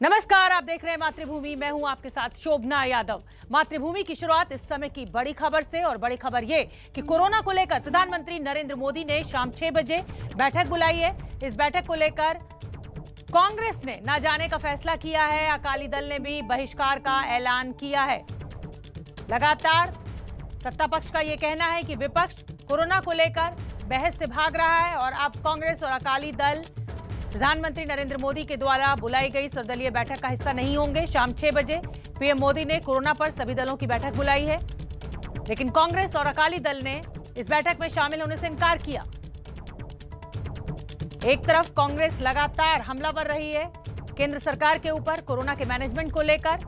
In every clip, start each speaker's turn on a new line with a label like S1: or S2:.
S1: नमस्कार, आप देख रहे हैं मातृभूमि। मैं हूँ आपके साथ शोभना यादव। मातृभूमि की शुरुआत इस समय की बड़ी खबर से, और बड़ी खबर ये कि कोरोना को लेकर प्रधानमंत्री नरेंद्र मोदी ने शाम छह बजे बैठक बुलाई है। इस बैठक को लेकर कांग्रेस ने ना जाने का फैसला किया है। अकाली दल ने भी बहिष्कार का ऐलान किया है। लगातार सत्ता पक्ष का यह कहना है कि विपक्ष कोरोना को लेकर बहस से भाग रहा है, और अब कांग्रेस और अकाली दल प्रधानमंत्री नरेंद्र मोदी के द्वारा बुलाई गई सर्वदलीय बैठक का हिस्सा नहीं होंगे। शाम छह बजे पीएम मोदी ने कोरोना पर सभी दलों की बैठक बुलाई है। लेकिन कांग्रेस और अकाली दल ने इस बैठक में शामिल होने से इनकार किया। एक तरफ़ कांग्रेस लगातार हमलावर रही है, केंद्र सरकार के ऊपर कोरोना के मैनेजमेंट को लेकर,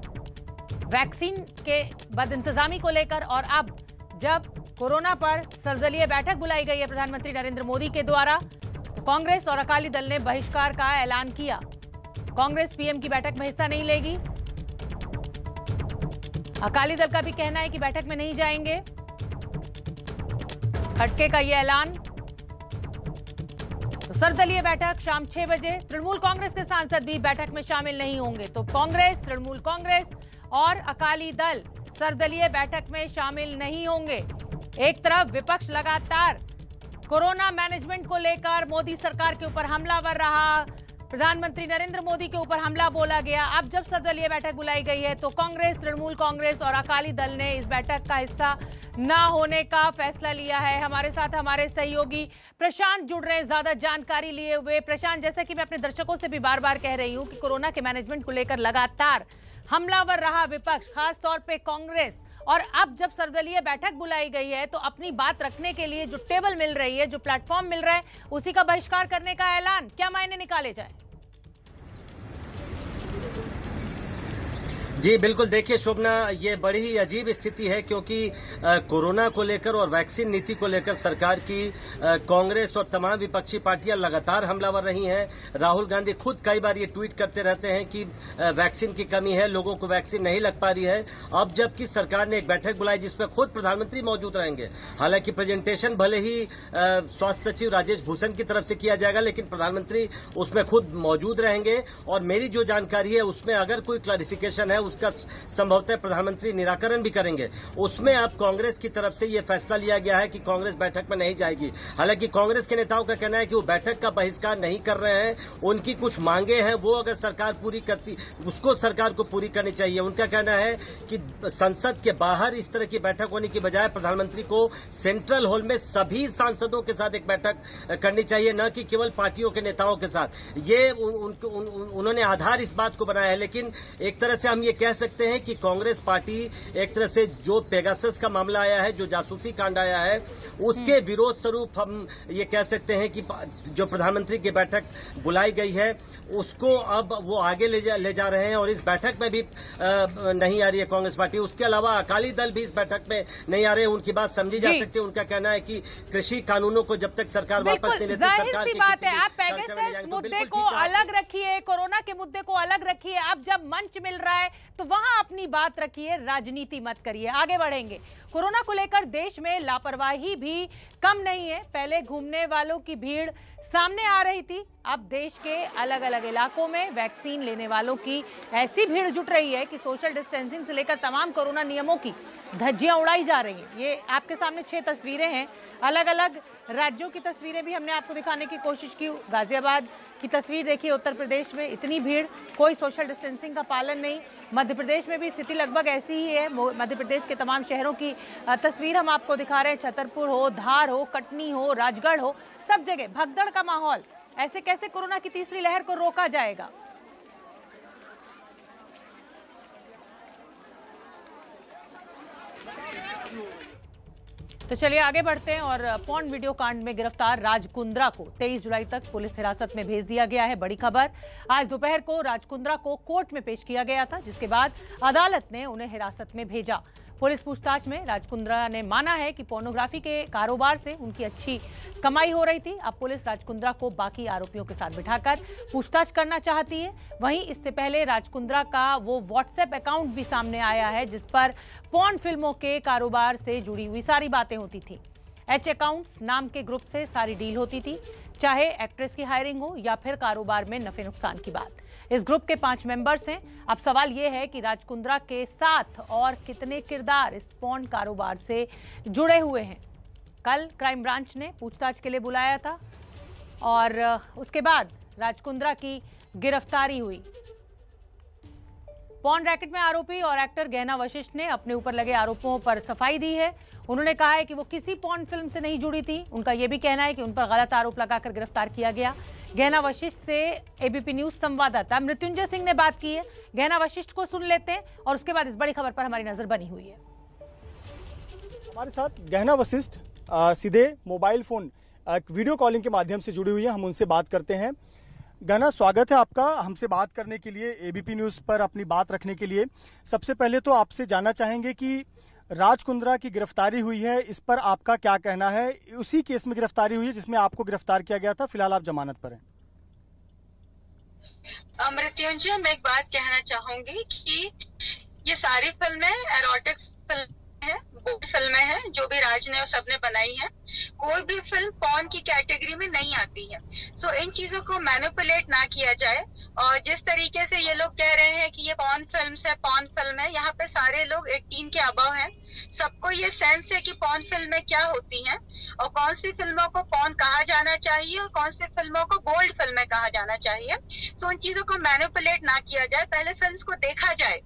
S1: वैक्सीन के बद इंतजामी को लेकर, और अब जब कोरोना पर सर्वदलीय बैठक बुलाई गई है प्रधानमंत्री नरेंद्र मोदी के द्वारा कांग्रेस और अकाली दल ने बहिष्कार का ऐलान किया। कांग्रेस पीएम की बैठक में हिस्सा नहीं लेगी। अकाली दल का भी कहना है कि बैठक में नहीं जाएँगे। खटके का यह ऐलान। तो सर्वदलीय बैठक शाम छह बजे। तृणमूल कांग्रेस के सांसद भी बैठक में शामिल नहीं होंगे। तो कांग्रेस, तृणमूल कांग्रेस और अकाली दल सर्वदलीय बैठक में शामिल नहीं होंगे। एक तरफ़ विपक्ष लगातार कोरोना मैनेजमेंट को लेकर मोदी सरकार के ऊपर हमलावर रहा। प्रधानमंत्री नरेंद्र मोदी के ऊपर हमला बोला गया। अब जब सर्वदलीय बैठक बुलाई गई है तो कांग्रेस, तृणमूल कांग्रेस और अकाली दल ने इस बैठक का हिस्सा न होने का फैसला लिया है। हमारे साथ हमारे सहयोगी प्रशांत जुड़ रहे हैं। ज़्यादा जानकारी लिए हुए प्रशांत, जैसे कि मैं अपने दर्शकों से भी बार बार कह रही हूँ कि कोरोना के मैनेजमेंट को लेकर लगातार हमलावर रहा विपक्ष, खासतौर पर कांग्रेस। और अब जब सर्वदलीय बैठक बुलाई गई है तो अपनी बात रखने के लिए जो टेबल मिल रही है, जो प्लेटफॉर्म मिल रहा है, उसी का बहिष्कार करने का ऐलान क्या मायने निकाले जाए?
S2: जी, बिल्कुल। देखिए, शोभना, ये बड़ी ही अजीब स्थिति है क्योंकि कोरोना को लेकर और वैक्सीन नीति को लेकर सरकार की कांग्रेस और तमाम विपक्षी पार्टियाँ लगातार हमलावर रही हैं। राहुल गांधी खुद कई बार ये ट्वीट करते रहते हैं कि वैक्सीन की कमी है, लोगों को वैक्सीन नहीं लग पा रही है। अब जबकि सरकार ने एक बैठक बुलाई जिसमें खुद प्रधानमंत्री मौजूद रहेंगे। हालाँकि प्रेजेंटेशन भले ही स्वास्थ्य सचिव राजेश भूषण की तरफ़ से किया जाएगा, लेकिन प्रधानमंत्री उसमें खुद मौजूद रहेंगे। और मेरी जो जानकारी है, उसमें अगर कोई क्लैरिफिकेशन है उसका संभवतः प्रधानमंत्री निराकरण भी करेंगे। उसमें अब कांग्रेस की तरफ़ से यह फैसला लिया गया है कि कांग्रेस बैठक में नहीं जाएगी। हालाँकि कांग्रेस के नेताओं का कहना है कि वो बैठक का बहिष्कार नहीं कर रहे हैं। उनकी कुछ मांगे हैं। वो अगर सरकार पूरी करती उसको सरकार को पूरी करनी चाहिए। उनका कहना है कि संसद के बाहर इस तरह की बैठक होने की बजाय प्रधानमंत्री को सेंट्रल हॉल में सभी सांसदों के साथ एक बैठक करनी चाहिए न कि केवल पार्टियों के नेताओं के साथ। ये उन, उन, उन, उन्होंने आधार इस बात को बनाया है। लेकिन एक तरह से हम ये कह सकते हैं कि कांग्रेस पार्टी एक तरह से जो पेगासस का मामला आया है जो जासूसी कांड आया है उसके हम्म। विरोध स्वरूप हम ये कह सकते हैं कि जो प्रधानमंत्री की बैठक बुलाई गई है उसको अब वो आगे ले जा, ले जा रहे हैं और इस बैठक में भी आ, नहीं आ रही है कांग्रेस पार्टी। उसके अलावा अकाली दल भी इस बैठक में नहीं आ रहे हैं उनकी बात समझी जा सकती है। उनका कहना है कि कृषि कानूनों को जब तक सरकार वापस नहीं लेती सरकार
S1: की बात है आप पेगासस तो मुद्दे को अलग रखिए कोरोना के मुद्दे को अलग रखिए। अब जब मंच मिल रहा है तो वहाँ अपनी बात रखिए, राजनीति मत करिए। आगे बढ़ेंगे। कोरोना को लेकर देश में लापरवाही भी कम नहीं है। पहले घूमने वालों की भीड़ सामने आ रही थी। अब देश के अलग अलग इलाकों में वैक्सीन लेने वालों की ऐसी भीड़ जुट रही है कि सोशल डिस्टेंसिंग से लेकर तमाम कोरोना नियमों की धज्जियाँ उड़ाई जा रही हैं। ये आपके सामने छह तस्वीरें हैं। अलग अलग राज्यों की तस्वीरें भी हमने आपको दिखाने की कोशिश की। गाजियाबाद की तस्वीर देखिए उत्तर प्रदेश में इतनी भीड़, कोई सोशल डिस्टेंसिंग का पालन नहीं। मध्य प्रदेश में भी स्थिति लगभग ऐसी ही है। मध्य प्रदेश के तमाम शहरों की तस्वीर हम आपको दिखा रहे हैं। छतरपुर हो, धार हो, कटनी हो, राजगढ़ हो, सब जगह भगदड़ का माहौल। ऐसे कैसे कोरोना की तीसरी लहर को रोका जाएगा? तो चलिए आगे बढ़ते हैं और पौन वीडियो कांड में गिरफ़्तार राजकुंद्रा को 23 जुलाई तक पुलिस हिरासत में भेज दिया गया है। बड़ी खबर, आज दोपहर को राजकुंद्रा को कोर्ट में पेश किया गया था, जिसके बाद अदालत ने उन्हें हिरासत में भेजा। पुलिस पूछताछ में राजकुंद्रा ने माना है कि पोर्नोग्राफी के कारोबार से उनकी अच्छी कमाई हो रही थी। अब पुलिस राजकुंद्रा को बाकी आरोपियों के साथ बिठाकर पूछताछ करना चाहती है। वहीं इससे पहले राजकुंद्रा का वो व्हाट्सएप अकाउंट भी सामने आया है, जिस पर पॉन फ़िल्मों के कारोबार से जुड़ी हुई सारी बातें होती थी। एच अकाउंट्स नाम के ग्रुप से सारी डील होती थी, चाहे एक्ट्रेस की हायरिंग हो या फिर कारोबार में नफे नुकसान की बात। इस ग्रुप के पाँच मेंबर्स हैं। अब सवाल यह है कि राज कुंद्रा के साथ और कितने किरदार इस पौन कारोबार से जुड़े हुए हैं? कल क्राइम ब्रांच ने पूछताछ के लिए बुलाया था और उसके बाद राजकुंद्रा की गिरफ्तारी हुई। पॉन रैकेट में आरोपी और एक्टर गहना वशिष्ठ ने अपने ऊपर लगे आरोपों पर सफ़ाई दी है। उन्होंने कहा है कि वो किसी पॉन फ़िल्म से नहीं जुड़ी थी। उनका यह भी कहना है कि उन पर गलत आरोप लगाकर गिरफ़्तार किया गया। गहना वशिष्ठ से एबीपी न्यूज़ संवाददाता मृत्युंजय सिंह ने बात की है। गहना वशिष्ठ को सुन लेते हैं और उसके बाद इस बड़ी खबर पर हमारी नज़र बनी हुई है।
S3: हमारे साथ गहना वशिष्ठ सीधे मोबाइल फ़ोन वीडियो कॉलिंग के माध्यम से जुड़ी हुई है। हम उनसे बात करते हैं। गहना, स्वागत है आपका हमसे बात करने के लिए एबीपी न्यूज़ पर अपनी बात रखने के लिए। सबसे पहले तो आपसे जानना चाहेंगे कि राज कुंद्रा की गिरफ्तारी हुई है, इस पर आपका क्या कहना है? उसी केस में गिरफ्तारी हुई है, जिसमें आपको गिरफ़्तार किया गया था, फ़िलहाल आप जमानत पर हैं।
S4: मृत्युंजय, मैं एक बात कहना चाहूँगी कि ये सारी फ़िल्में एरोटिक फ़िल्म है वो भी फ़िल्में हैं जो भी राज ने सबने बनाई है कोई भी फ़िल्म पॉन की कैटेगरी में नहीं आती है। सो so, इन चीज़ों को मैनिपुलेट ना किया जाए और जिस तरीके से ये लोग कह रहे हैं कि ये पॉन फ़िल्म है पॉन फ़िल्म है यहाँ पे सारे लोग एटीन के अबव हैं। सबको ये सेंस है कि पॉन फ़िल्में क्या होती हैं और कौन सी फ़िल्मों को पॉन कहा जाना चाहिए और कौन सी फ़िल्मों को बोल्ड फ़िल्में कहा जाना चाहिए। सो so, उन चीज़ों को मैनिपुलेट ना किया जाए पहले फ़िल्म को देखा जाए।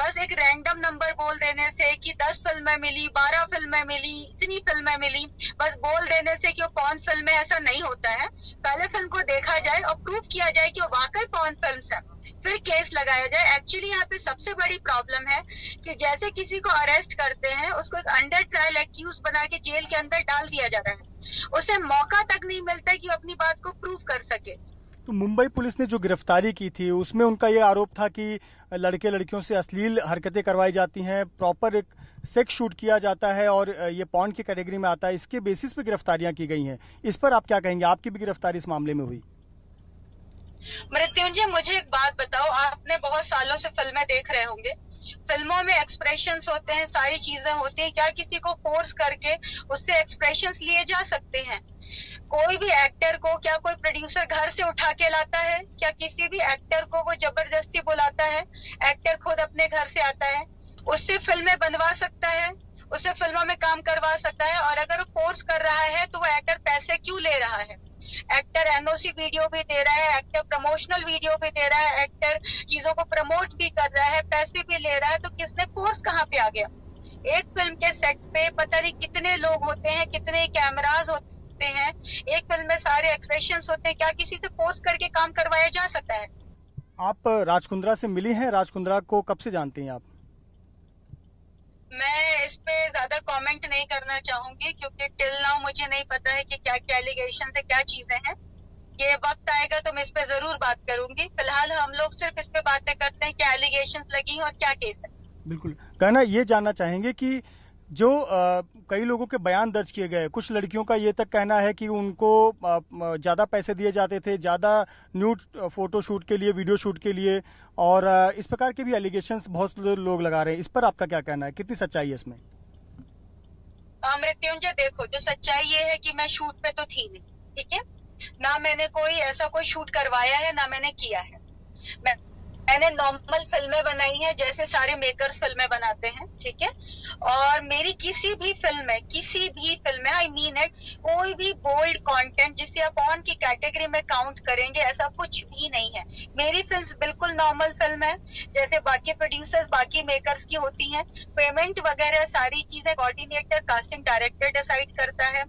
S4: बस एक रैंडम नंबर बोल देने से कि दस फ़िल्में मिली, बारह फ़िल्में मिली, इतनी फ़िल्में मिली। बस बोल देने से कि वो कौन फ़िल्म है, ऐसा नहीं होता है। पहले फ़िल्म को देखा जाए और प्रूव किया जाए कि वो वाकई कौन फ़िल्म है। फिर केस लगाया जाए। एक्चुअली यहाँ पे सबसे बड़ी प्रॉब्लम है कि जैसे किसी को अरेस्ट करते हैं, उसको एक अंडर ट्रायल एक्यूज बना के जेल के अंदर डाल दिया जा रहा है। उसे मौका तक नहीं मिलता कि वो अपनी बात को प्रूव कर सके।
S3: तो मुंबई पुलिस ने जो गिरफ्तारी की थी, उसमें उनका ये आरोप था कि लड़के लड़कियों से अश्लील हरकतें करवाई जाती हैं, प्रॉपर एक सेक्स शूट किया जाता है और ये पॉन की कैटेगरी में आता है। इसके बेसिस पे गिरफ्तारियाँ की गई हैं। इस पर आप क्या कहेंगे? आपकी भी गिरफ्तारी इस मामले में हुई।
S4: मृत्युंजय, मुझे एक बात बताओ। आपने बहुत सालों से फ़िल्में देख रहे होंगे। फ़िल्मों में एक्सप्रेशन होते हैं, सारी चीज़ें होती हैं। क्या किसी को फोर्स करके उससे एक्सप्रेशन लिए जा सकते हैं? कोई भी एक्टर को क्या कोई प्रोड्यूसर घर से उठा के लाता है? क्या किसी भी एक्टर को वो ज़बरदस्ती बुलाता है? एक्टर खुद अपने घर से आता है, उससे फ़िल्में बनवा सकता है उससे फ़िल्मों में काम करवा सकता है और अगर वो फोर्स कर रहा है तो वो एक्टर पैसे क्यों ले रहा है? एक्टर एनओसी वीडियो भी दे रहा है एक्टर प्रमोशनल वीडियो भी दे रहा है एक्टर चीज़ों को प्रमोट भी कर रहा है, पैसे भी ले रहा है तो किसने फोर्स कहाँ पे आ गया? एक फ़िल्म के सेट पे पता नहीं कितने लोग होते हैं, कितने कैमराज होते होते हैं। एक फ़िल्म में सारे एक्सप्रेशन होते हैं। क्या किसी से फोर्स करके काम करवाया जा सकता है?
S3: आप राजकुंद्रा से मिली हैं? राजकुंद्रा को कब से जानते हैं आप?
S4: मैं इस पे ज़्यादा कमेंट नहीं करना चाहूँगी क्योंकि टिल नाउ मुझे नहीं पता है कि क्या क्या एलिगेशन है क्या चीज़ें हैं। ये वक्त आएगा तो मैं इस पे ज़रूर बात करूँगी। फ़िलहाल हम लोग सिर्फ़ इस पे बातें करते हैं क्या एलिगेशन लगी हैं और क्या केस है।
S3: बिल्कुल। कहना ये जानना चाहेंगे कि जो आ, कई लोगों के बयान दर्ज किए गए। कुछ लड़कियों का ये तक कहना है कि उनको ज़्यादा पैसे दिए जाते थे ज़्यादा न्यूड फ़ोटो शूट के लिए वीडियो शूट के लिए और इस प्रकार के भी एलिगेशन बहुत लोग लगा रहे हैं। इस पर आपका क्या कहना है? कितनी सच्चाई है इसमें?
S4: मृत्युंजय देखो जो सच्चाई ये है कि मैं शूट पे तो थी नहीं ठीक है? ना मैंने कोई ऐसा कोई शूट करवाया है ना मैंने किया है। मैं मैंने नॉर्मल फ़िल्में बनाई हैं, जैसे सारे मेकर्स फ़िल्में बनाते हैं, ठीक है? और मेरी किसी भी फ़िल्म में किसी भी फ़िल्म में आई मीन इट कोई भी बोल्ड कंटेंट जिसे आप ऑन की कैटेगरी में काउंट करेंगे, ऐसा कुछ भी नहीं है। मेरी फ़िल्म बिल्कुल नॉर्मल फ़िल्म है, जैसे बाकी प्रोड्यूसर्स बाकी मेकर्स की होती हैं। पेमेंट वगैरह सारी चीज़ें कोऑर्डिनेटर कास्टिंग डायरेक्टर डिसाइड करता है।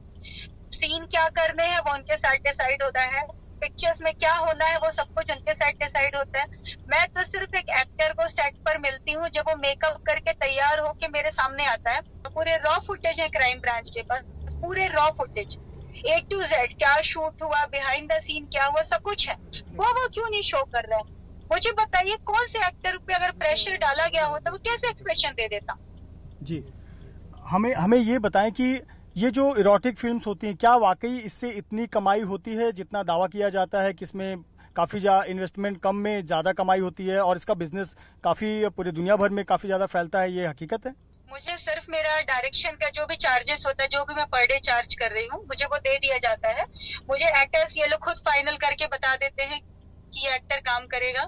S4: सीन क्या करने हैं, वो उनके साथ डिसाइड होता है। पिक्चर्स में क्या होना है, वो सब कुछ उनके साइड डिसाइड होता है। मैं तो सिर्फ़ एक एक्टर को सेट पर मिलती हूँ, जब वो मेकअप करके तैयार होके मेरे सामने आता है। तो पूरे रॉ फुटेज है क्राइम ब्रांच के पास, पूरे raw footage A to Z क्या शूट हुआ बिहाइंड द सीन क्या हुआ, सब कुछ है। वो वो क्यों नहीं शो कर रहे हैं? मुझे बताइए, कौन से एक्टर पे अगर प्रेशर डाला गया होता वो कैसे एक्सप्रेशन दे देता?
S3: जी। हमें हमें ये बताएँ कि ये जो इरोटिक फिल्म्स होती हैं, क्या वाकई इससे इतनी कमाई होती है जितना दावा किया जाता है कि इसमें काफ़ी इन्वेस्टमेंट कम में ज़्यादा कमाई होती है और इसका बिज़नेस काफ़ी पूरी दुनिया भर में काफ़ी ज़्यादा फैलता है, ये हकीकत है?
S4: मुझे सिर्फ़ मेरा डायरेक्शन का जो भी चार्जेस होता है, जो भी मैं पर डे चार्ज कर रही हूँ, मुझे वो दे दिया जाता है। मुझे एक्टर्स ये लोग खुद फाइनल करके बता देते हैं कि ये एक्टर काम करेगा।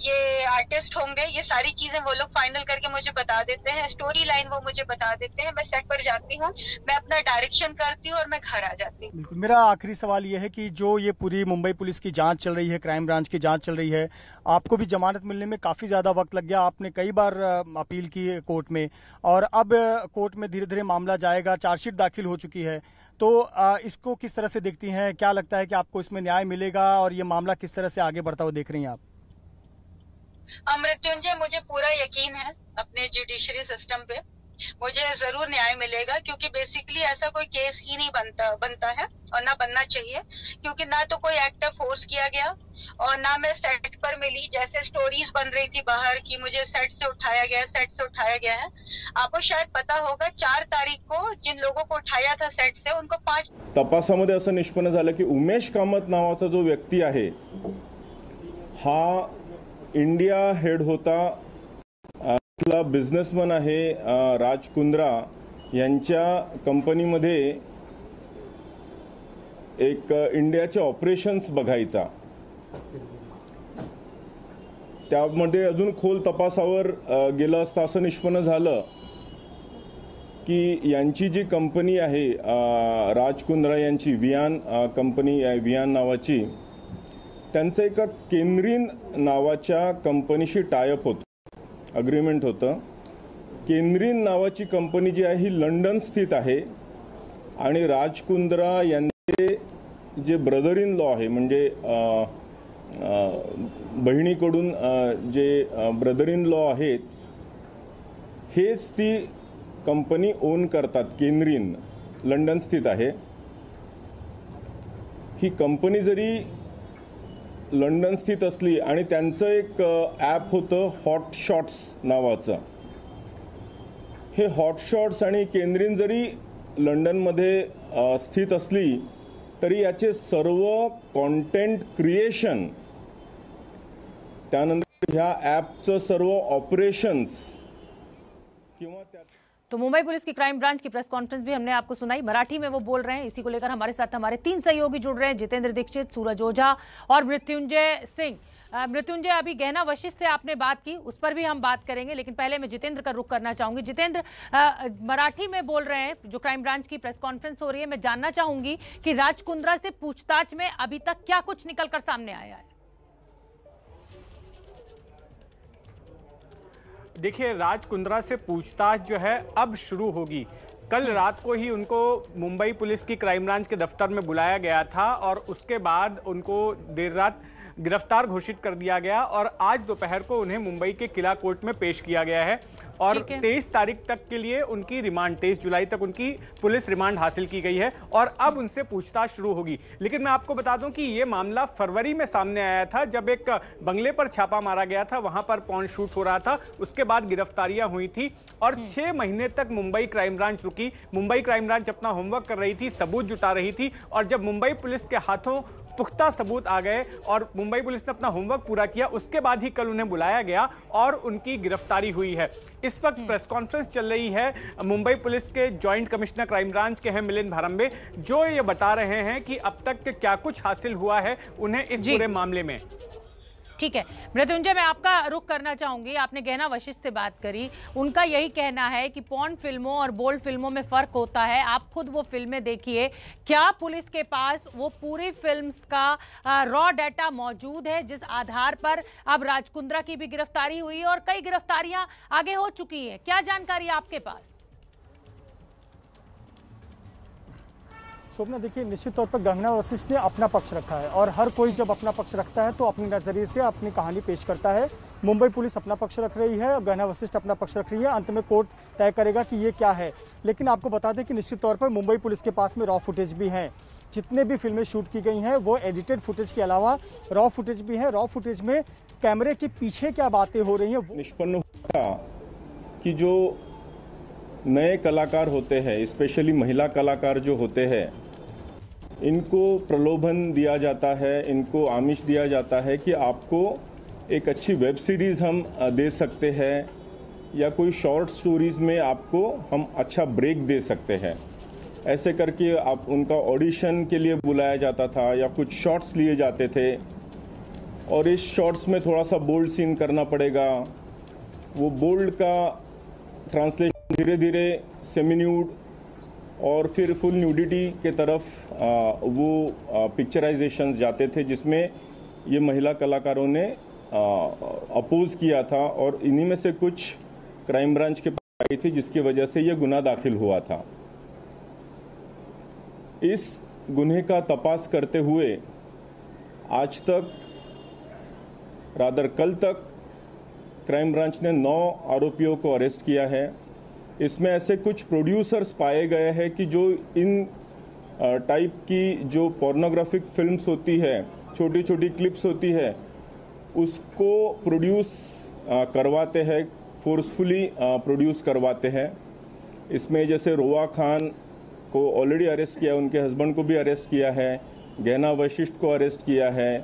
S4: ये आर्टिस्ट होंगे, ये सारी चीज़ें वो लोग फाइनल करके मुझे बता देते हैं। स्टोरी लाइन वो मुझे बता देते हैं। मैं सेट पर जाती हूँ, मैं अपना डायरेक्शन करती हूँ और मैं घर आ जाती हूँ।
S3: मेरा आखिरी सवाल ये है कि जो ये पूरी मुंबई पुलिस की जाँच चल रही है क्राइम ब्रांच की जाँच चल रही है, आपको भी जमानत मिलने में काफ़ी ज़्यादा वक्त लग गया। आपने कई बार अपील की कोर्ट में और अब कोर्ट में धीरे धीरे मामला जाएगा, चार्जशीट दाखिल हो चुकी है। तो इसको किस तरह से देखती हैं? क्या लगता है कि आपको इसमें न्याय मिलेगा और ये मामला किस तरह से आगे बढ़ता हुआ देख रही हैं आप?
S4: मृत्युंजय, मुझे पूरा यकीन है अपने जुडिशरी सिस्टम पे। मुझे ज़रूर न्याय मिलेगा, क्योंकि बेसिकली ऐसा कोई केस ही नहीं बनता बनता है, और ना बनना चाहिए, क्योंकि ना तो कोई एक्टर फोर्स किया गया, और ना मैं सेट पर मिली, जैसे स्टोरीज बन रही थी बाहर की मुझे सेट से उठाया गया सेट से उठाया गया है। आपको शायद पता होगा, चार तारीख को जिन लोगों को उठाया था सेट से, उनको पाच
S5: तपासामध्ये असं निष्पन्न झालं की उमेश कामत नावाचा जो व्यक्ती आहे, हा इंडिया हेड होता इथला बिझनेसमन आहे राज कुंद्रा. यांच्या कंपनीमध्ये एक इंडियाचे ऑपरेशन्स बघायचा. त्यामध्ये अजून खोल तपासावर गेलं असता असं निष्पन्न झालं की यांची जी कंपनी आहे राज कुंद्रा यांची वियान कंपनी वियान नावाची त्यांचं एका केंद्रीन नावाच्या कंपनीशी टायअप होतं. अग्रीमेंट होतं. केंद्रीन नावाची कंपनी जी आहे ही लंडन स्थित आहे. आणि राजकुंद्रा यांचे जे ब्रदर इन लॉ आहे म्हणजे बहिणीकडून जे ब्रदर इन लॉ आहेत हेच ती कंपनी ओन करतात केंद्रीन. लंडन स्थित आहे. ही कंपनी जरी लंडन स्थित असली आणि त्यांचं एक ॲप होतं हॉट शॉट्स नावाचं. हे हॉट शॉट्स आणि केंद्रीन जरी लंडनमध्ये स्थित असली तरी याचे सर्व कॉन्टेंट क्रिएशन त्यानंतर ह्या ॲपचं सर्व ऑपरेशन्स
S1: किंवा त्या तो मुंबई पुलिस की क्राइम ब्रांच की प्रेस कॉन्फ्रेंस भी हमने आपको सुनाई। मराठी में वो बोल रहे हैं, इसी को लेकर हमारे साथ हमारे तीन सहयोगी जुड़ रहे हैं, जितेंद्र दीक्षित, सूरज ओझा और मृत्युंजय सिंह। मृत्युंजय, अभी गहना वशिष्ठ से आपने बात की, उस पर भी हम बात करेंगे, लेकिन पहले मैं जितेंद्र का रुख करना चाहूँगी। जितेंद्र मराठी में बोल रहे हैं, जो क्राइम ब्रांच की प्रेस कॉन्फ्रेंस हो रही है, मैं जानना चाहूँगी कि राजकुंद्रा से पूछताछ में अभी तक क्या कुछ निकलकर सामने आया है?
S6: देखिए, राज कुंद्रा से पूछताछ जो है अब शुरू होगी। कल रात को ही उनको मुंबई पुलिस की क्राइम ब्रांच के दफ्तर में बुलाया गया था और उसके बाद उनको देर रात गिरफ़्तार घोषित कर दिया गया और आज दोपहर को उन्हें मुंबई के किला कोर्ट में पेश किया गया है। और तेईस तारीख तक के लिए उनकी रिमांड तेईस जुलाई तक उनकी पुलिस रिमांड हासिल की गई है और अब उनसे पूछताछ शुरू होगी। लेकिन मैं आपको बता दूँ कि यह मामला फरवरी में सामने आया था जब एक बंगले पर छापा मारा गया था वहाँ पर पॉन शूट हो रहा था उसके बाद गिरफ्तारियाँ हुई थी और हम्म। छह महीने तक मुंबई क्राइम ब्रांच रुकी। मुंबई क्राइम ब्रांच अपना होमवर्क कर रही थी सबूत जुटा रही थी और जब मुंबई पुलिस के हाथों पुख्ता सबूत आ गए और मुंबई पुलिस ने अपना होमवर्क पूरा किया। उसके बाद ही कल उन्हें बुलाया गया और उनकी गिरफ्तारी हुई है। इस वक्त प्रेस हम्म। कॉन्फ्रेंस चल रही है। मुंबई पुलिस के जॉइंट कमिश्नर क्राइम ब्रांच के हैं मिलिंद भारंबे। जो ये बता रहे हैं कि अब तक क्या कुछ हासिल हुआ है उन्हें इस पूरे मामले में?
S1: ठीक है। मृत्युंजय, मैं आपका रुख करना चाहूँगी। आपने गहना वशिष्ठ से बात करी। उनका यही कहना है कि पॉन फ़िल्मों और बोल्ड फ़िल्मों में फ़र्क होता है। आप खुद वो फ़िल्में देखिए। क्या पुलिस के पास वो पूरी फ़िल्म का रॉ डाटा मौजूद है, जिस आधार पर अब राजकुंद्रा की भी गिरफ्तारी हुई और कई गिरफ्तारियाँ आगे हो चुकी है? क्या जानकारी आपके पास?
S3: स्वप्ना देखिए, निश्चित तौर पर गंगना वशिष्ठ ने अपना पक्ष रखा है। और हर कोई जब अपना पक्ष रखता है तो अपने नज़रिए से अपनी कहानी पेश करता है। मुंबई पुलिस अपना पक्ष रख रही है, और गहना वशिष्ठ अपना पक्ष रख रही है। अंत में कोर्ट तय करेगा कि ये क्या है। लेकिन आपको बता दें कि निश्चित तौर पर मुंबई पुलिस के पास में रॉ फुटेज भी हैं। जितने भी फ़िल्में शूट की गई हैं, वो एडिटेड फुटेज के अलावा रॉ फुटेज भी है। रॉ फुटेज में कैमरे के पीछे क्या बातें हो रही हैं
S5: निष्पन्न कि जो नए कलाकार होते हैं स्पेशली महिला कलाकार जो होते हैं इनको प्रलोभन दिया जाता है, इनको आमिश दिया जाता है कि आपको एक अच्छी वेब सीरीज़ हम दे सकते हैं या कोई शॉर्ट स्टोरीज़ में आपको हम अच्छा ब्रेक दे सकते हैं। ऐसे करके आप उनका ऑडिशन के लिए बुलाया जाता था या कुछ शॉर्ट्स लिए जाते थे। और इस शॉर्ट्स में थोड़ा सा बोल्ड सीन करना पड़ेगा। वो बोल्ड का ट्रांसलेशन धीरे धीरे सेमिन्यूड और फिर फुल न्यूडिटी के तरफ़ वो पिक्चराइजेशंस जाते थे जिसमें ये महिला कलाकारों ने अपोज किया था और इन्हीं में से कुछ क्राइम ब्रांच के पास आई थी जिसकी वजह से ये गुना दाखिल हुआ था। इस गुन्हे का तपास करते हुए आज तक रादर कल तक क्राइम ब्रांच ने नौ आरोपियों को अरेस्ट किया है। इसमें ऐसे कुछ प्रोड्यूसर्स पाए गए हैं कि जो इन टाइप की जो पोर्नोग्राफिक फिल्म्स होती है छोटी छोटी क्लिप्स होती है, उसको प्रोड्यूस करवाते हैं फोर्सफुली प्रोड्यूस करवाते हैं। इसमें जैसे रोआ खान को ऑलरेडी अरेस्ट किया, उनके हस्बैंड को भी अरेस्ट किया है गहना वशिष्ठ को अरेस्ट किया है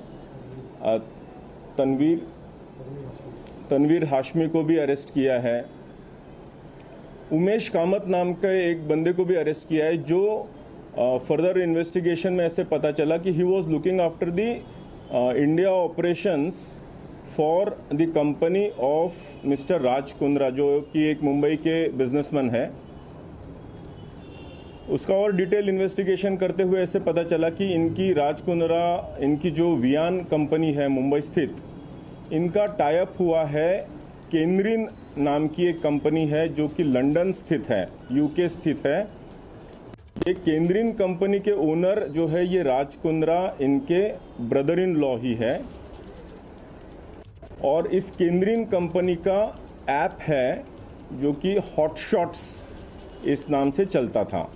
S5: तनवीर तनवीर हाशमी को भी अरेस्ट किया है। उमेश कामत नाम के एक बंदे को भी अरेस्ट किया है, जो फर्दर इन्वेस्टिगेशन में ऐसे पता चला कि he was looking after the India operations for the company of mister Raj Kundra जो कि एक मुंबई के बिजनेसमैन है। उसका और डिटेल इन्वेस्टिगेशन करते हुए ऐसे पता चला कि इनकी राज कुंद्रा इनकी जो वियान कंपनी है मुंबई स्थित, इनका टाइप हुआ है केंद्रीन नाम की एक कंपनी है जो कि लंदन स्थित है यूके स्थित है। ये केंद्रीन कंपनी के ओनर जो है, ये राज कुंद्रा इनके ब्रदर इन लॉ ही है। और इस केंद्रीन कंपनी का ऐप है, जो कि हॉटशॉट्स इस नाम से चलता था।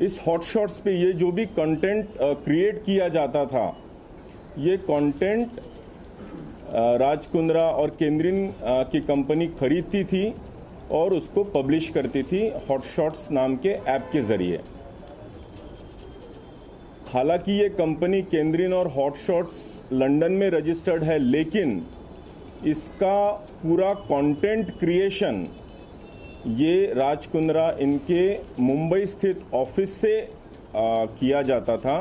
S5: इस हॉटशॉट्स पे ये जो भी कंटेंट क्रिएट किया जाता था, ये कंटेंट राज कुंद्रा और केंद्रीन की कंपनी खरीदती थी और उसको पब्लिश करती थी हॉटशॉट्स नाम के ऐप के ज़रिए। हालाँकि ये कंपनी केंद्रीन और हॉटशॉट्स लंदन में रजिस्टर्ड है लेकिन इसका पूरा कंटेंट क्रिएशन ये राज कुंद्रा इनके मुंबई स्थित ऑफ़िस से आ, किया जाता था।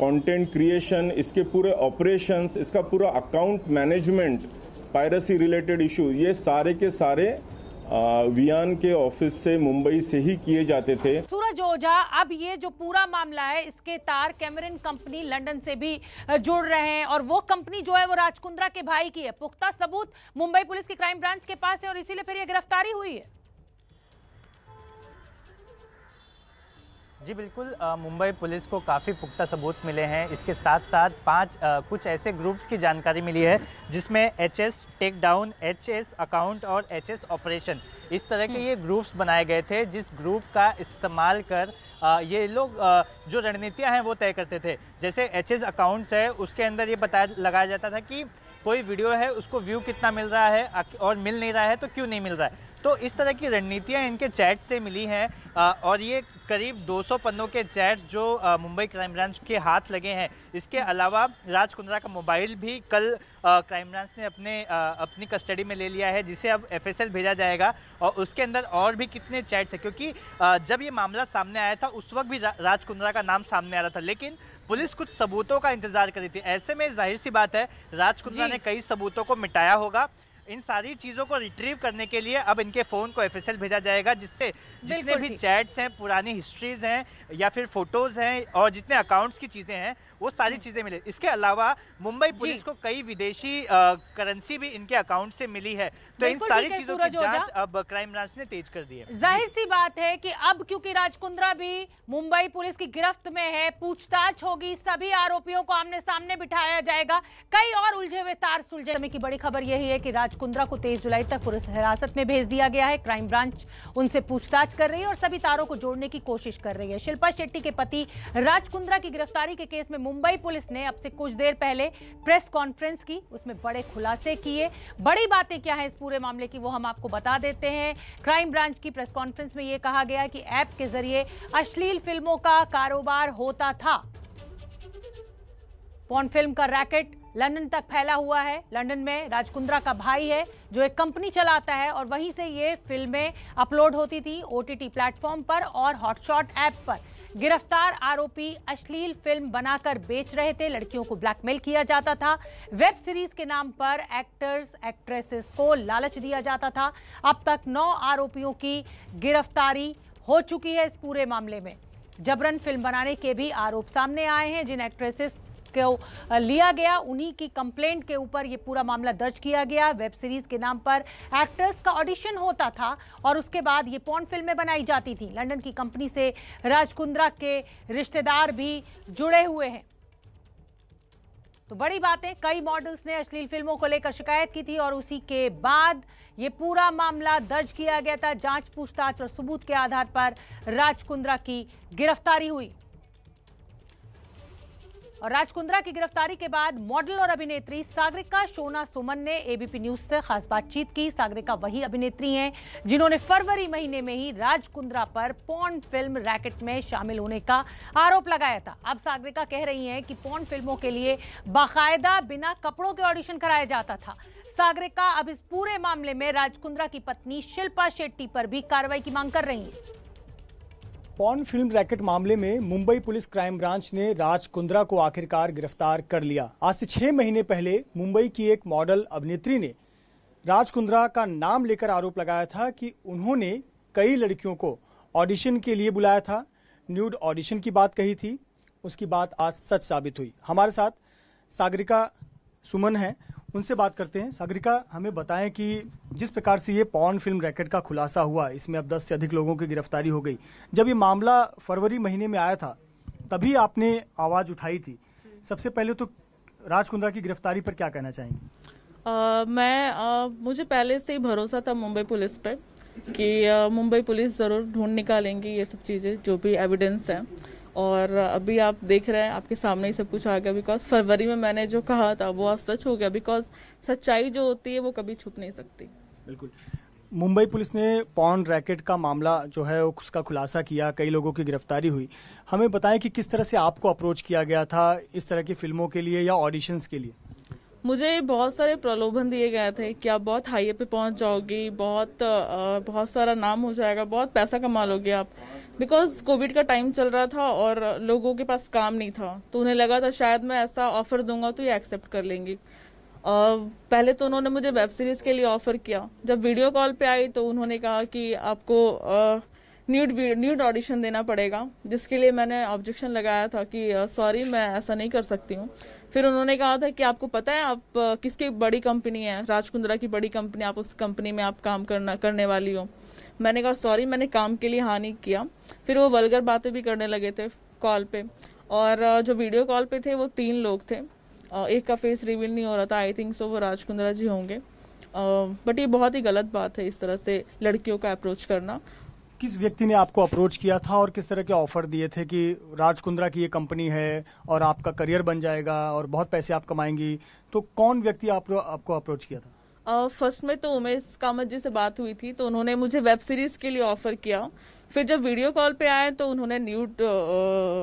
S5: कंटेंट क्रिएशन इसके पूरे ऑपरेशंस इसका पूरा account management piracy related issue ये सारे के सारे वियान के ऑफ़िस से मुंबई से ही किए जाते थे।
S1: सूरज ओझा, अब ये जो पूरा मामला है, इसके तार कैमरन कंपनी लंदन से भी जुड़ रहे हैं और वो कंपनी जो है, वो राजकुंद्रा के भाई की है। पुख्ता सबूत मुंबई पुलिस की क्राइम ब्रांच के पास है और इसीलिए फिर ये गिरफ्तारी हुई है।
S7: जी बिल्कुल मुंबई पुलिस को काफ़ी पुख्ता सबूत मिले हैं। इसके साथ साथ पाँच आ, कुछ ऐसे ग्रुप्स की जानकारी मिली है जिसमें H S take down H S account और एच एस ऑपरेशन। इस तरह के हम्म। ये ग्रुप्स बनाए गए थे जिस ग्रुप का इस्तेमाल कर आ, ये लोग आ, जो रणनीतियाँ हैं वो तय करते थे। जैसे एच एस अकाउंट्स है उसके अंदर ये बताया लगाया जाता था कि कोई वीडियो है उसको व्यू कितना मिल रहा है और मिल नहीं रहा है तो क्यों नहीं मिल रहा है? तो इस तरह की रणनीतियाँ इनके चैट से मिली हैं और ये करीब 200 पन्नों के चैट्स जो मुंबई क्राइम ब्रांच के हाथ लगे हैं। इसके अलावा राज कुंद्रा का मोबाइल भी कल क्राइम ब्रांच ने अपने अपनी कस्टडी में ले लिया है जिसे अब एफएसएल भेजा जाएगा और उसके अंदर और भी कितने चैट्स हैं क्योंकि जब ये मामला सामने आया था उस वक्त भी राज कुंद्रा का नाम सामने आ रहा था लेकिन पुलिस कुछ सबूतों का इंतज़ार कर रही थी। ऐसे में ज़ाहिर सी बात है राज कुंद्रा ने कई सबूतों को मिटाया होगा इन सारी चीज़ों को रिट्रीव करने के लिए अब इनके फ़ोन को एफएसएल भेजा जाएगा जिससे जितने भी चैट्स हैं पुरानी हिस्ट्रीज हैं या फिर फ़ोटोज़ हैं और जितने अकाउंट्स की चीज़ें हैं वो सारी चीज़ें मिले। इसके अलावा मुंबई पुलिस को कई विदेशी करेंसी भी इनके अकाउंट से मिली है। तो इन सारी चीज़ों की जाँच अब क्राइम ब्रांच ने तेज कर दी है।
S1: ज़ाहिर सी बात है कि अब क्योंकि राजकुंद्रा भी मुंबई पुलिस की गिरफ्त में है पूछताछ होगी सभी आरोपियों को आमने सामने बिठाया जाएगा। कई और उलझे हुए तार सुलझे। समय की बड़ी खबर यही है कि राजकुंद्रा को तेईस जुलाई तक पुलिस हिरासत में भेज दिया गया है। क्राइम ब्रांच उनसे पूछताछ कर रही है और सभी तारों को जोड़ने की कोशिश कर रही है। शिल्पा शेट्टी के पति राजकुंद्रा की गिरफ्तारी के केस में मुंबई पुलिस ने अब से कुछ देर पहले प्रेस कॉन्फ्रेंस की, उसमें बड़े खुलासे किए। बड़ी बातें क्या है इस पूरे मामले की, वो हम आपको बता देते हैं। क्राइम ब्रांच की प्रेस कॉन्फ्रेंस में यह कहा गया कि ऐप के ज़रिए अश्लील फ़िल्मों का कारोबार होता था। पॉन फ़िल्म का रैकेट लंदन तक फैला हुआ है। लंदन में राजकुंद्रा का भाई है, जो एक कंपनी चलाता है और वहीं से ये फ़िल्में अपलोड होती थी ओटीटी प्लेटफॉर्म पर और हॉटशॉट ऐप पर। गिरफ़्तार आरोपी अश्लील फ़िल्म बनाकर बेच रहे थे। लड़कियों को ब्लैकमेल किया जाता था। वेब सीरीज़ के नाम पर एक्टर्स, एक्ट्रेसेस को लालच दिया जाता था। अब तक नौ आरोपियों की गिरफ्तारी हो चुकी है इस पूरे मामले में। जबरन फ़िल्म बनाने के भी आरोप सामने आए हैं, जिन एक्ट्रेसेस को लिया गया। उन्हीं की कंप्लेंट के ऊपर ये पूरा मामला दर्ज किया गया। वेब सीरीज़ के नाम पर एक्टर्स का ऑडिशन होता था और उसके बाद ये पॉन फ़िल्में बनाई जाती थी। लंदन की कंपनी से राज कुंद्रा के रिश्तेदार भी जुड़े हुए हैं। तो बड़ी बात है कई मॉडल्स ने अश्लील फ़िल्मों को लेकर शिकायत की थी और उसी के बाद ये पूरा मामला दर्ज किया गया था। जाँच पूछताछ और सबूत के आधार पर राज कुंद्रा की गिरफ्तारी हुई। और राजकुंद्रा की गिरफ्तारी के बाद मॉडल और अभिनेत्री सागरिका सोना सुमन ने एबीपी न्यूज़ से खास बातचीत की। सागरिका वही अभिनेत्री हैं जिन्होंने फरवरी महीने में ही राजकुंद्रा पर पॉन फ़िल्म रैकेट में शामिल होने का आरोप लगाया था। अब सागरिका कह रही हैं कि पॉन फ़िल्मों के लिए बाकायदा बिना कपड़ों के ऑडिशन कराया जाता था। सागरिका अब इस पूरे मामले में राजकुंद्रा की पत्नी शिल्पा शेट्टी पर भी कार्रवाई की मांग कर रही है।
S3: पॉन फ़िल्म रैकेट मामले में मुंबई पुलिस क्राइम ब्रांच ने राज कुंद्रा को आखिरकार गिरफ़्तार कर लिया। आज से छह महीने पहले मुंबई की एक मॉडल अभिनेत्री ने राज कुंद्रा का नाम लेकर आरोप लगाया था कि उन्होंने कई लड़कियों को ऑडिशन के लिए बुलाया था। न्यूड ऑडिशन की बात कही थी। उसकी बात आज सच साबित हुई। हमारे साथ सागरिका सुमन है। उनसे बात करते हैं। सागरिका हमें बताएँ कि जिस प्रकार से ये पॉन फ़िल्म रैकेट का खुलासा हुआ इसमें अब दस से अधिक लोगों की गिरफ्तारी हो गई। जब ये मामला फरवरी महीने में आया था तभी आपने आवाज़ उठाई थी। सबसे पहले तो राज कुंद्रा की गिरफ्तारी पर क्या कहना चाहेंगे?
S8: मैं आ, मुझे पहले से ही भरोसा था मुंबई पुलिस पर कि मुंबई पुलिस ज़रूर ढूंढ निकालेंगी ये सब चीज़ें जो भी एविडेंस है। और अभी आप देख रहे हैं आपके सामने ही सब कुछ आ गया बिकॉज़ फरवरी में मैंने जो कहा था वो आज सच हो गया बिकॉज़ सच्चाई जो होती है वो कभी छुप नहीं सकती।
S3: बिल्कुल। मुंबई पुलिस ने पॉन रैकेट का मामला जो है उसका खुलासा किया कई लोगों की गिरफ्तारी हुई। हमें बताएँ कि किस तरह से आपको अप्रोच किया गया था इस तरह की फ़िल्मों के लिए या ऑडिशंस के लिए?
S8: मुझे बहुत सारे प्रलोभन दिए गए थे कि आप बहुत हाई पे पहुँच जाओगी बहुत बहुत सारा नाम हो जाएगा बहुत पैसा कमा लोगे आप। बिकॉज़ कोविड का टाइम चल रहा था और लोगों के पास काम नहीं था तो उन्हें लगा था शायद मैं ऐसा ऑफ़र दूँगा तो ये एक्सेप्ट कर लेंगी। पहले तो उन्होंने मुझे वेब सीरीज़ के लिए ऑफ़र किया। जब वीडियो कॉल पे आई तो उन्होंने कहा कि आपको न्यूड न्यूड ऑडिशन देना पड़ेगा जिसके लिए मैंने ऑब्जेक्शन लगाया था कि सॉरी uh, मैं ऐसा नहीं कर सकती हूँ। फिर उन्होंने कहा था कि आपको पता है आप किसकी बड़ी कंपनी है? राजकुंद्रा की बड़ी कंपनी आप उस कंपनी में आप काम करना करने वाली हो। मैंने कहा सॉरी मैंने काम के लिए हाँ नहीं किया। फिर वो वलगर बातें भी करने लगे थे कॉल पे। और जो वीडियो कॉल पे थे वो तीन लोग थे। एक का फेस रिवील नहीं हो रहा था आई थिंक सो वो राजकुंद्रा जी होंगे। बट ये बहुत ही गलत बात है इस तरह से लड़कियों का अप्रोच करना।
S3: किस व्यक्ति ने आपको अप्रोच किया था और किस तरह के ऑफ़र दिए थे कि राज कुंद्रा की ये कंपनी है और आपका करियर बन जाएगा और बहुत पैसे आप कमाएँगी? तो कौन व्यक्ति आप, आपको अप्रोच किया था?
S8: फ़र्स्ट uh, में तो उमेश कामत जी से बात हुई थी तो उन्होंने मुझे वेब सीरीज़ के लिए ऑफ़र किया। फिर जब वीडियो कॉल पे आए तो उन्होंने न्यूड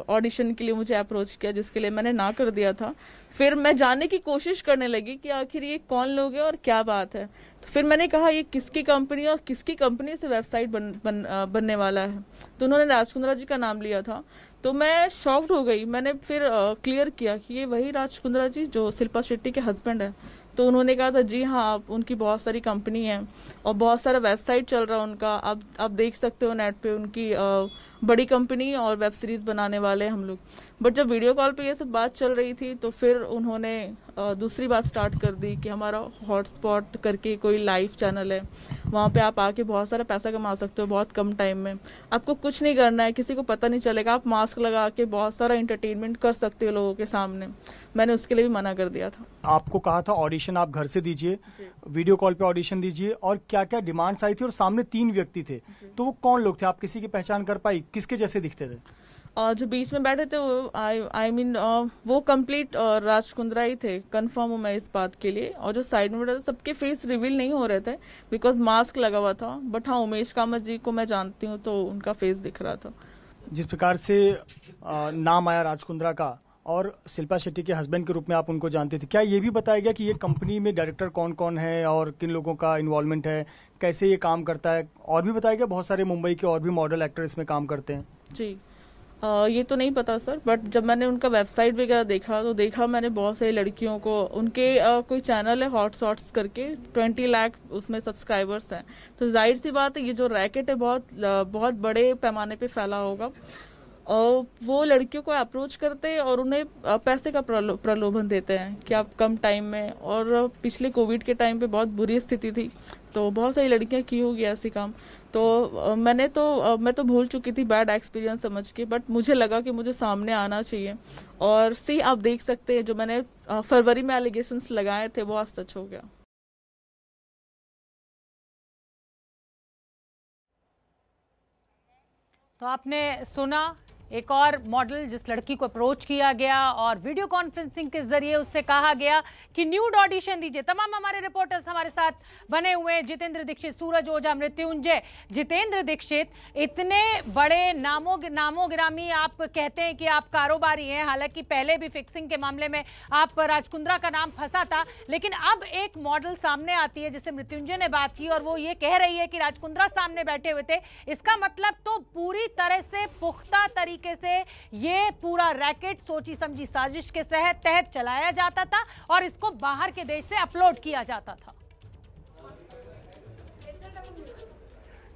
S8: ऑडिशन के लिए मुझे अप्रोच किया जिसके लिए मैंने ना कर दिया था। फिर मैं जानने की कोशिश करने लगी कि आखिर ये कौन लोग हैं और क्या बात है। तो फिर मैंने कहा ये किसकी कंपनी और किसकी कंपनी से वेबसाइट बन, बन, बनने वाला है? तो उन्होंने राजकुंद्रा जी का नाम लिया था। तो मैं शॉक्ड हो गई। मैंने फिर क्लियर किया कि ये वही राजकुंद्रा जी जो शिल्पा शेट्टी के हस्बैंड है। तो उन्होंने कहा था, जी हाँ उनकी बहुत सारी कंपनी है और बहुत सारा वेबसाइट चल रहा है उनका। आप आप देख सकते हो नेट पे उनकी बड़ी कंपनी और वेब सीरीज़ बनाने वाले हम लोग। बट जब वीडियो कॉल पे ये सब बात चल रही थी तो फिर उन्होंने दूसरी बात स्टार्ट कर दी कि हमारा हॉटस्पॉट करके कोई लाइव चैनल है। वहाँ पे आप आके बहुत सारा पैसा कमा सकते हो बहुत कम टाइम में। आपको कुछ नहीं करना है किसी को पता नहीं चलेगा। आप मास्क लगा के बहुत सारा इंटरटेनमेंट कर सकते हो लोगों के सामने। मैंने उसके लिए भी मना कर दिया था।
S3: आपको कहा था ऑडिशन आप घर से दीजिए वीडियो कॉल पे ऑडिशन दीजिए और क्या क्या डिमांड्स आई थी और सामने तीन व्यक्ति थे। तो वो कौन लोग थे? आप किसी की पहचान कर पाई? किसके जैसे दिखते थे?
S8: जो बीच में बैठे थे वो आई आई मीन वो कंप्लीट राजकुंद्रा ही थे। कंफर्म हूँ मैं इस बात के लिए। और जो साइड में बैठे सबके फेस रिवील नहीं हो रहे थे बिकॉज़ मास्क लगा हुआ था। बट हाँ उमेश कामत जी को मैं जानती हूँ तो उनका फेस दिख रहा था।
S3: जिस प्रकार से नाम आया राजकुंद्रा का और शिल्पा शेट्टी के हस्बैंड के रूप में आप उनको जानते थे क्या ये भी बताया गया कि ये कंपनी में डायरेक्टर कौन कौन है और किन लोगों का इन्वॉल्वमेंट है? कैसे ये काम करता है? और भी बताया गया बहुत सारे मुंबई के और भी मॉडल एक्टर इसमें काम करते हैं।
S8: जी। आ, ये तो नहीं पता सर बट जब मैंने उनका वेबसाइट वगैरह देखा तो देखा मैंने बहुत सारी लड़कियों को। उनके आ, कोई चैनल है हॉट शॉट्स करके ट्वेंटी लाख उसमें सब्सक्राइबर्स हैं। तो ज़ाहिर सी बात है ये जो रैकेट है बहुत बहुत बड़े पैमाने पे फैला होगा। और वो लड़कियों को अप्रोच करते हैं और उन्हें पैसे का प्रलोभन देते हैं कि आप कम टाइम में और पिछले कोविड के टाइम पे बहुत बुरी स्थिति थी। तो बहुत सारी लड़कियाँ की होगी ऐसी काम? तो मैंने तो मैं तो भूल चुकी थी बैड एक्सपीरियंस समझ के बट मुझे लगा कि मुझे सामने आना चाहिए। और सी आप देख सकते हैं, जो मैंने फरवरी में एलिगेशन लगाए थे, वो आज सच हो गया।
S1: तो आपने सुना एक और मॉडल जिस लड़की को अप्रोच किया गया और वीडियो कॉन्फ्रेंसिंग के ज़रिए उससे कहा गया कि न्यूड ऑडिशन दीजिए। तमाम हमारे रिपोर्टर्स हमारे साथ बने हुए हैं। जितेंद्र दीक्षित, सूरज ओझा, मृत्युंजय। जितेंद्र दीक्षित, इतने बड़े नामों नामो आप कहते हैं कि आप कारोबारी हैं। हालाँकि पहले भी फिक्सिंग के मामले में आप राजकुंद्रा का नाम फंसा था, लेकिन अब एक मॉडल सामने आती है जिसे मृत्युंजय ने बात की और वो ये कह रही है कि राजकुंद्रा सामने बैठे हुए थे। इसका मतलब तो पूरी तरह से पुख्ता तरीके तरीके से ये पूरा रैकेट सोची समझी साजिश के तहत चलाया जाता था और इसको बाहर के देश से अपलोड किया जाता था।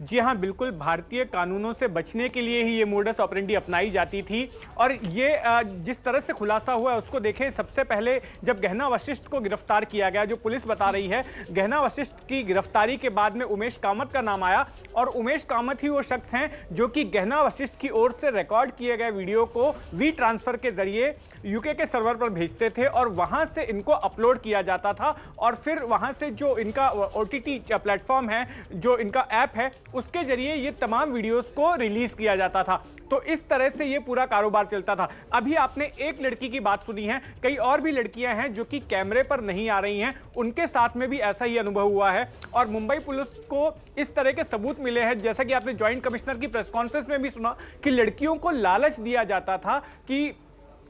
S6: जी हाँ बिल्कुल, भारतीय कानूनों से बचने के लिए ही ये मोडस ऑपरेंडी अपनाई जाती थी। और ये जिस तरह से खुलासा हुआ उसको देखें, सबसे पहले जब गहना वशिष्ठ को गिरफ़्तार किया गया, जो पुलिस बता रही है, गहना वशिष्ठ की गिरफ्तारी के बाद में उमेश कामत का नाम आया। और उमेश कामत ही वो शख्स हैं, जो कि गहना वशिष्ठ की ओर से रिकॉर्ड किए गए वीडियो को वी ट्रांसफ़र के ज़रिए यूके के सर्वर पर भेजते थे और वहाँ से इनको अपलोड किया जाता था। और फिर वहाँ से जो इनका ओटीटी प्लेटफॉर्म है, जो इनका ऐप है उसके ज़रिए ये तमाम वीडियोस को रिलीज़ किया जाता था। तो इस तरह से ये पूरा कारोबार चलता था। अभी आपने एक लड़की की बात सुनी है, कई और भी लड़कियाँ हैं जो कि कैमरे पर नहीं आ रही हैं। उनके साथ में भी ऐसा ही अनुभव हुआ है। और मुंबई पुलिस को इस तरह के सबूत मिले हैं, जैसा कि आपने ज्वाइंट कमिश्नर की प्रेस कॉन्फ्रेंस में भी सुना, कि लड़कियों को लालच दिया जाता था कि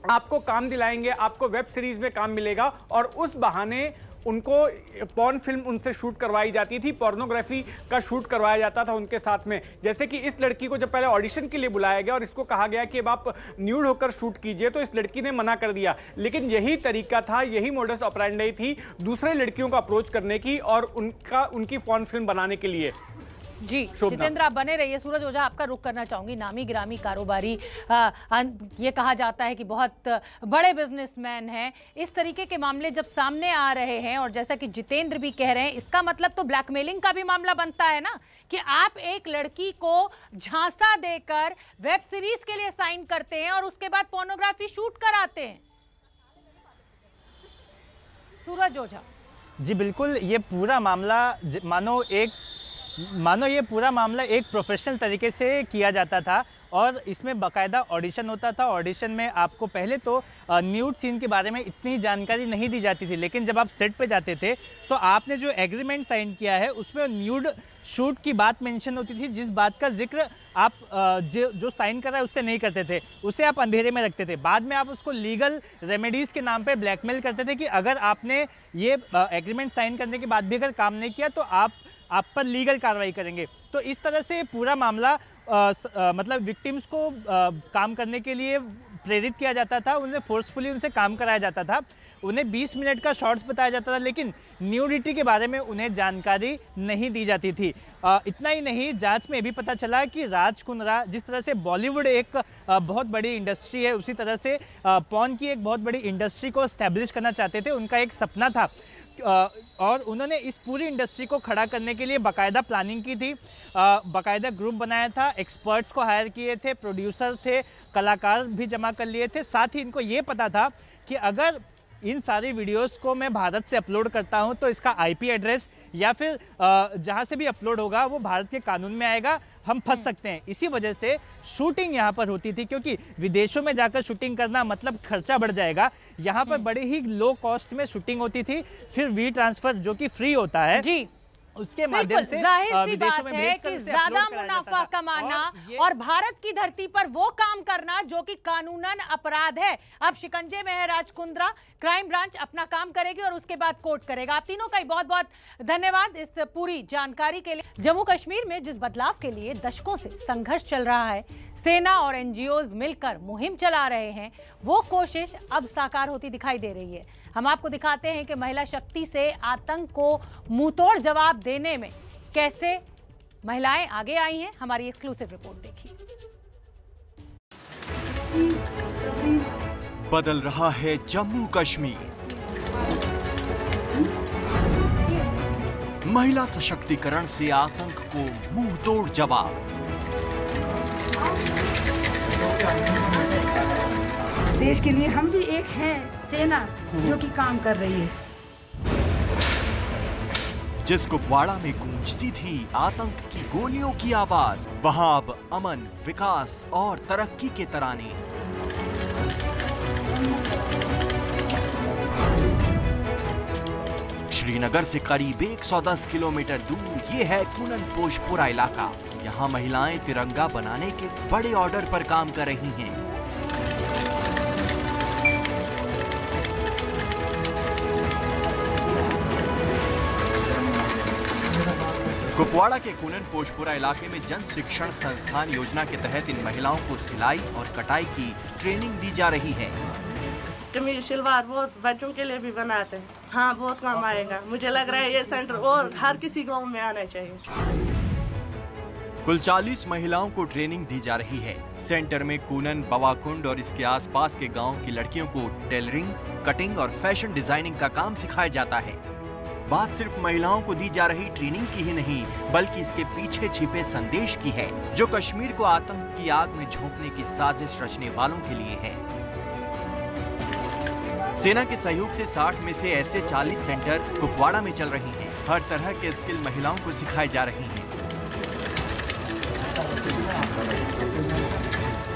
S6: आपको काम दिलाएँगे, आपको वेब सीरीज़ में काम मिलेगा। और उस बहाने उनको पॉर्न फ़िल्म उनसे शूट करवाई जाती थी पॉर्नोग्राफी का शूट करवाया जाता था उनके साथ में। जैसे कि इस लड़की को जब पहले ऑडिशन के लिए बुलाया गया और इसको कहा गया कि अब आप न्यूड होकर शूट कीजिए तो इस लड़की ने मना कर दिया। लेकिन यही तरीका था, यही मोडस ऑपरेंडई थी दूसरे लड़कियों को अप्रोच करने की और उनका, उनकी पॉर्न फ़िल्म बनाने के लिए।
S1: जी जितेंद्र आप बने रहिए। सूरज ओझा आपका रुख करना चाहूँगी। नामी गिरामी कारोबारी। ये कहा जाता है कि बहुत बड़े बिजनेसमैन हैं। इस तरीके के मामले जब सामने आ रहे हैं और जैसा कि जितेंद्र भी कह रहे हैं इसका मतलब तो ब्लैकमेलिंग का भी मामला बनता है ना? कि आप एक लड़की को झांसा देकर वेब सीरीज़ के लिए साइन करते हैं और उसके बाद पोर्नोग्राफी शूट कराते हैं। सूरज ओझा।
S7: जी बिल्कुल ये पूरा मामला मानो एक मानो ये पूरा मामला एक प्रोफेशनल तरीके से किया जाता था और इसमें बाकायदा ऑडिशन होता था। ऑडिशन में आपको पहले तो न्यूड सीन के बारे में इतनी जानकारी नहीं दी जाती थी, लेकिन जब आप सेट पे जाते थे तो आपने जो एग्रीमेंट साइन किया है, उसमें न्यूड शूट की बात मेंशन होती थी, जिस बात का ज़िक्र आप जो जो साइन कर रहा है, उससे नहीं करते थे। उसे आप अंधेरे में रखते थे। बाद में आप उसको लीगल रेमेडीज़ के नाम पर ब्लैकमेल करते थे कि अगर आपने ये एग्रीमेंट साइन करने के बाद भी अगर काम नहीं किया तो आप आप पर लीगल कार्रवाई करेंगे। तो इस तरह से पूरा मामला आ, आ, मतलब विक्टिम्स को आ, काम करने के लिए प्रेरित किया जाता था उन्हें फोर्सफुली उनसे काम कराया जाता था। उन्हें 20 मिनट का शॉर्ट्स बताया जाता था लेकिन न्यूडिटी के बारे में उन्हें जानकारी नहीं दी जाती थी। आ, इतना ही नहीं जाँच में भी पता चला कि राज कुंद्रा जिस तरह से बॉलीवुड एक आ, बहुत बड़ी इंडस्ट्री है उसी तरह से पॉन की एक बहुत बड़ी इंडस्ट्री को स्टैब्लिश करना चाहते थे उनका एक सपना था। और उन्होंने इस पूरी इंडस्ट्री को खड़ा करने के लिए बाकायदा प्लानिंग की थी। बाकायदा ग्रुप बनाया था, एक्सपर्ट्स को हायर किए थे, प्रोड्यूसर थे, कलाकार भी जमा कर लिए थे। साथ ही इनको ये पता था कि अगर इन सारी वीडियोस को मैं भारत से अपलोड करता हूँ तो इसका आईपी एड्रेस या फिर जहाँ से भी अपलोड होगा वो भारत के कानून में आएगा हम फंस हम्म। सकते हैं इसी वजह से शूटिंग यहाँ पर होती थी क्योंकि विदेशों में जाकर शूटिंग करना मतलब खर्चा बढ़ जाएगा यहाँ पर हम्म। बड़े ही लो कॉस्ट में शूटिंग होती थी फिर वी ट्रांसफ़र जो कि फ्री होता है
S1: जी
S7: उसके माध्यम से
S1: ज़ाहिर सी बात
S7: में
S1: है कि ज़्यादा मुनाफा कमाना
S7: और
S1: और भारत की धरती पर वो काम करना जो कि कानूनन अपराध है। अब शिकंजे में है राज कुंद्रा क्राइम ब्रांच अपना काम करेगी और उसके बाद कोर्ट करेगा। आप तीनों का ही बहुत बहुत धन्यवाद इस पूरी जानकारी के लिए। जम्मू कश्मीर में जिस बदलाव के लिए दशकों से संघर्ष चल रहा है सेना और एनजीओ मिलकर मुहिम चला रहे हैं वो कोशिश अब साकार होती दिखाई दे रही है। हम आपको दिखाते हैं कि महिला शक्ति से आतंक को मुंहतोड़ जवाब देने में कैसे महिलाएँ आगे आई हैं हमारी एक्सक्लूसिव रिपोर्ट देखिए।
S9: बदल रहा है जम्मू कश्मीर। महिला सशक्तिकरण से आतंक को मुँह तोड़ जवाब।
S10: देश के लिए हम भी एक हैं। सेना जो कि काम कर रही है।
S9: जिस कुपवाड़ा में गूंजती थी आतंक की गोलियों की आवाज़, वहाँ अब अमन, विकास और तरक्की के तराने। श्रीनगर से करीब 110 किलोमीटर दूर ये है कुनन इलाका। यहाँ महिलाएँ तिरंगा बनाने के बड़े ऑर्डर पर काम कर रही हैं। कुपवाड़ा के कुनन पोशपुरा इलाके में जन शिक्षण संस्थान योजना के तहत इन महिलाओं को सिलाई और कटाई की ट्रेनिंग दी जा रही है।
S11: कमीज शलवार बहुत बच्चों के लिए भी बनाते हैं। हाँ बहुत काम आएगा। मुझे लग रहा है ये सेंटर और हर किसी गाँव में आना चाहिए।
S9: कुल 40 महिलाओं को ट्रेनिंग दी जा रही है। सेंटर में कूनन बवाकुंड और इसके आसपास के गाँव की लड़कियों को टेलरिंग कटिंग और फ़ैशन डिज़ाइनिंग का काम सिखाया जाता है। बात सिर्फ़ महिलाओं को दी जा रही ट्रेनिंग की ही नहीं, बल्कि इसके पीछे छिपे संदेश की है, जो कश्मीर को आतंक की आग में झोंकने की साजिश रचने वालों के लिए है सेना के सहयोग से 60 में से ऐसे 40 सेंटर कुपवाड़ा में चल रही हैं। हर तरह के स्किल महिलाओं को सिखाए जा रही हैं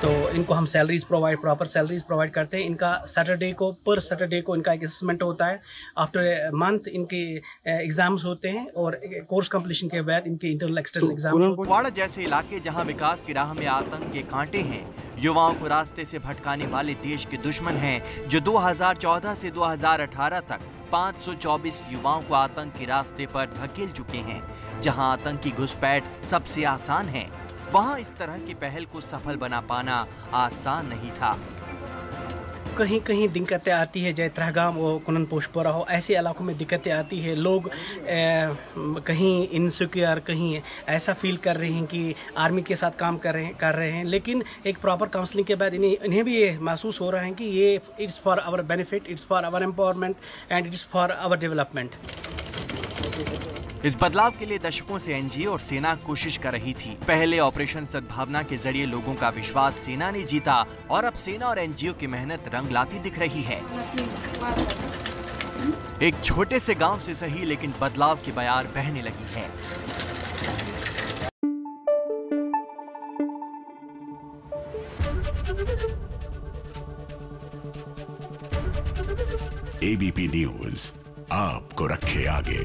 S12: तो इनको हम salaries provide proper salaries provide करते हैं। इनका सैटरडे को पर सैटरडे को इनका एक असेसमेंट होता है। आफ्टर मंथ इनके एग्ज़ाम्स होते हैं और कोर्स कंप्लीशन के बाद इनके इंटरनल एक्सटर्नल एग्ज़ाम्स
S9: कुपवाड़ा जैसे इलाके जहाँ विकास की राह में आतंक के कांटे हैं युवाओं को रास्ते से भटकाने वाले देश के दुश्मन हैं जो 2014 से 2018 तक 524 युवाओं को आतंक के रास्ते पर धकेल चुके हैं जहाँ आतंकी घुसपैठ सबसे आसान है। वहाँ इस तरह की पहल को सफल बना पाना आसान नहीं था।
S12: कहीं कहीं दिक्कतें आती है जय त्रहगाम हो कुनन पोशपुरा हो ऐसे इलाकों में दिक्कतें आती है। लोग ए, कहीं इनसिक्योर कहीं ऐसा फील कर रहे हैं कि आर्मी के साथ काम कर रहे हैं कर रहे हैं। लेकिन एक प्रॉपर काउंसलिंग के बाद इन्हें इन्हें भी ये महसूस हो रहा है कि ये it's for our benefit it's for our empowerment and it's for our development
S9: इस बदलाव के लिए दशकों से एनजीओ और सेना कोशिश कर रही थी। पहले ऑपरेशन सद्भावना के ज़रिए लोगों का विश्वास सेना ने जीता और अब सेना और एनजीओ की मेहनत रंग लाती दिख रही है। एक छोटे से गाँव से सही लेकिन बदलाव की बयार बहने लगी है।
S13: एबीपी न्यूज़ आपको रखे आगे।